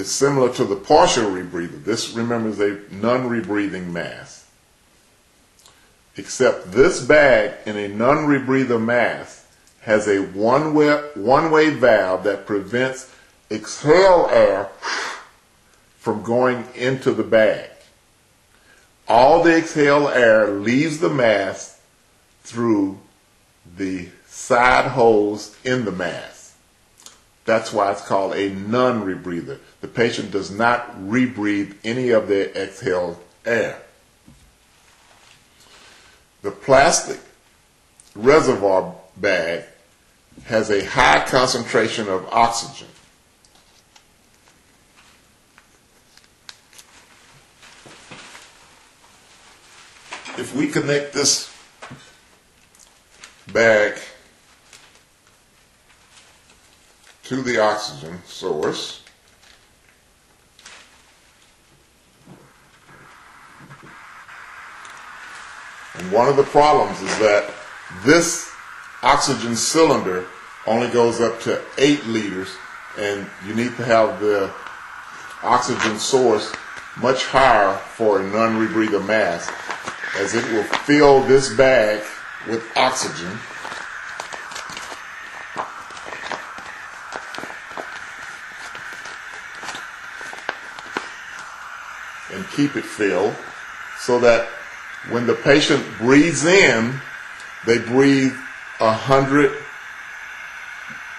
is similar to the partial rebreather. This, remember, is a non-rebreathing mask. Except this bag in a non-rebreather mask has a one-way, one-way valve that prevents exhale air from going into the bag. All the exhale air leaves the mask through the side holes in the mask. That's why it's called a non-rebreather. The patient does not rebreathe any of their exhaled air. The plastic reservoir bag has a high concentration of oxygen. If we connect this bag to the oxygen source, And one of the problems is that this oxygen cylinder only goes up to 8 liters, and you need to have the oxygen source much higher for a non-rebreather mask, as it will fill this bag with oxygen. And keep it filled so that when the patient breathes in, they breathe a hundred,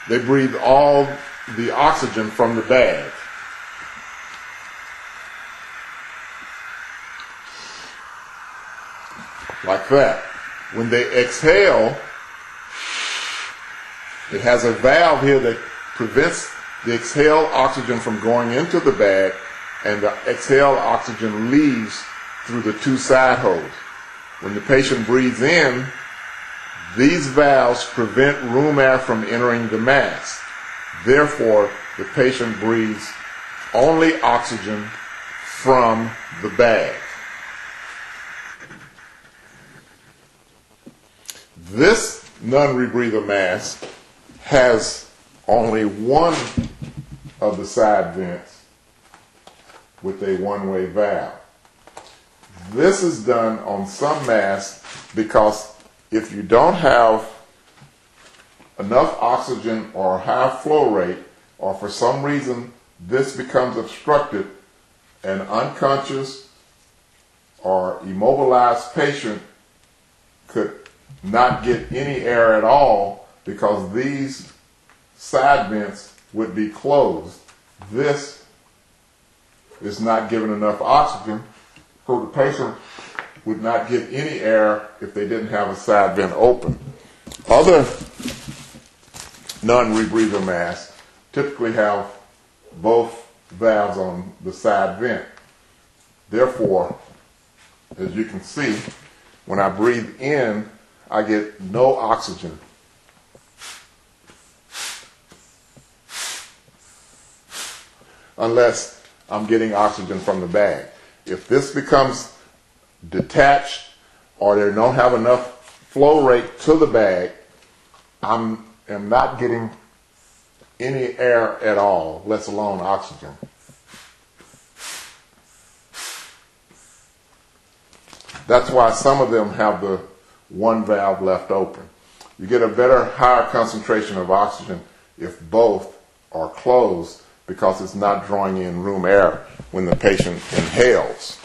they breathe all the oxygen from the bag. Like that. When they exhale, it has a valve here that prevents the exhale oxygen from going into the bag, and the exhale oxygen leaves through the two side holes. When the patient breathes in, these valves prevent room air from entering the mask. Therefore, the patient breathes only oxygen from the bag. This non-rebreather mask has only one of the side vents with a one-way valve. This is done on some masks because if you don't have enough oxygen or high flow rate, or for some reason this becomes obstructed, an unconscious or immobilized patient could not get any air at all because these side vents would be closed. This is not given enough oxygen so the patient would not get any air if they didn't have a side vent open. Other non-rebreather masks typically have both valves on the side vent. Therefore, as you can see, when I breathe in, I get no oxygen. Unless I'm getting oxygen from the bag. If this becomes detached or they don't have enough flow rate to the bag, I'm am not getting any air at all, let alone oxygen. That's why some of them have the one valve left open. You get a better, higher concentration of oxygen if both are closed because it's not drawing in room air when the patient inhales.